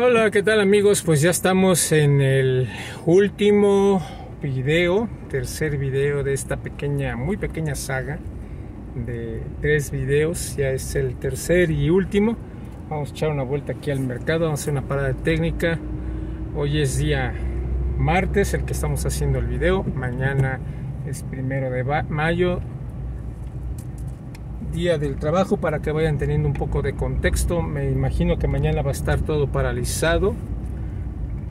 Hola, ¿qué tal amigos? Pues ya estamos en el último video, tercer video de esta pequeña, muy pequeña saga de tres videos. Ya es el tercer y último. Vamos a echar una vuelta aquí al mercado, vamos a hacer una parada técnica. Hoy es día martes, el que estamos haciendo el video. Mañana es primero de mayo día del trabajo para que vayan teniendo un poco de contexto. Me imagino que mañana va a estar todo paralizado.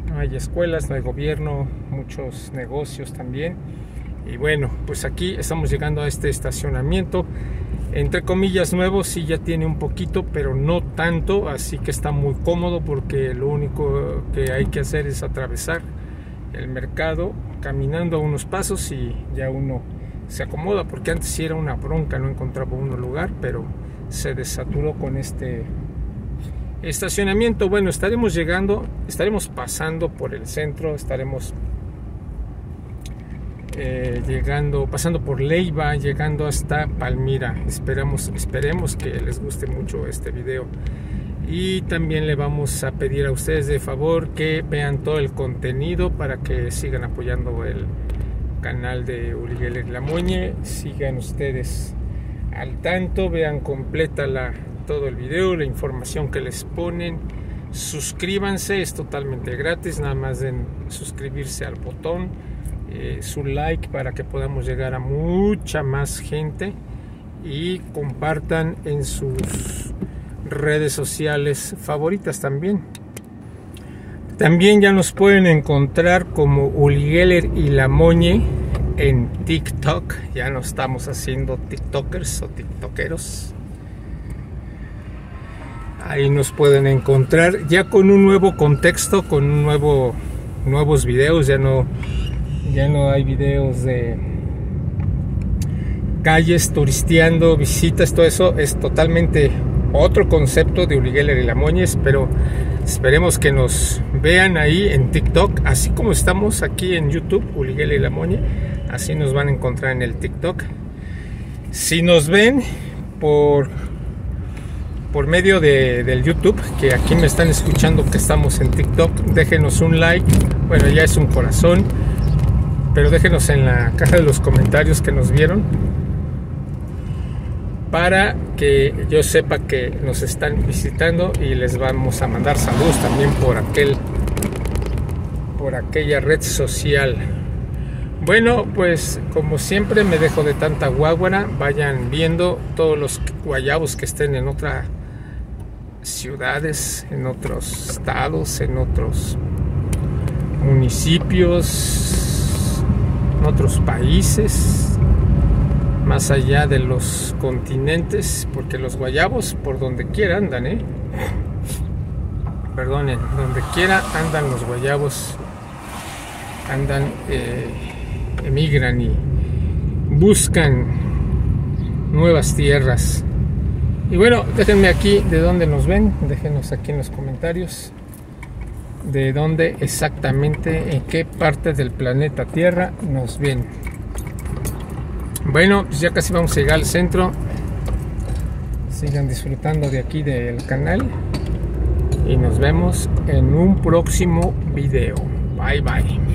No hay escuelas, no hay gobierno, muchos negocios también. Y bueno, pues aquí estamos llegando a este estacionamiento. Entre comillas nuevo, sí ya tiene un poquito, pero no tanto, así que está muy cómodo porque lo único que hay que hacer es atravesar el mercado caminando unos pasos y ya uno se acomoda porque antes sí era una bronca, no encontraba uno lugar, pero se desaturó con este estacionamiento. Bueno, estaremos llegando, estaremos pasando por el centro, estaremos eh, llegando, pasando por Leiva, llegando hasta Palmira. Esperamos, esperemos que les guste mucho este video. Y también le vamos a pedir a ustedes de favor que vean todo el contenido para que sigan apoyando el, canal de Uli La Moñe. Sigan ustedes al tanto, vean completa la, todo el video, la información que les ponen. Suscríbanse, es totalmente gratis, nada más den suscribirse al botón, eh, su like para que podamos llegar a mucha más gente y compartan en sus redes sociales favoritas también. También ya nos pueden encontrar como Ulgeller y La Moñe en TikTok. Ya no estamos haciendo TikTokers o TikTokeros. Ahí nos pueden encontrar ya con un nuevo contexto, con un nuevo nuevos videos. Ya no ya no hay videos de calles turisteando, visitas, todo eso es totalmente otro concepto de Uri Geller y La Moñes, pero esperemos que nos vean ahí en TikTok, así como estamos aquí en YouTube, Geller y La Moñe, así nos van a encontrar en el TikTok. Si nos ven por por medio de, del YouTube, que aquí me están escuchando que estamos en TikTok, déjenos un like, bueno ya es un corazón, pero déjenos en la caja de los comentarios que nos vieron para que yo sepa que nos están visitando y les vamos a mandar saludos también por aquel por aquella red social. Bueno, pues como siempre me dejo de tanta guaguara, vayan viendo todos los guayabos que estén en otras ciudades, en otros estados, en otros municipios, en otros países más allá de los continentes, porque los guayabos por donde quiera andan, ¿eh? Perdonen, donde quiera andan los guayabos, andan, eh, emigran y buscan nuevas tierras. Y bueno, déjenme aquí de dónde nos ven, déjenos aquí en los comentarios de dónde exactamente, en qué parte del planeta Tierra nos ven. Bueno, pues ya casi vamos a llegar al centro. Sigan disfrutando de aquí del canal. Y nos vemos en un próximo video. Bye bye.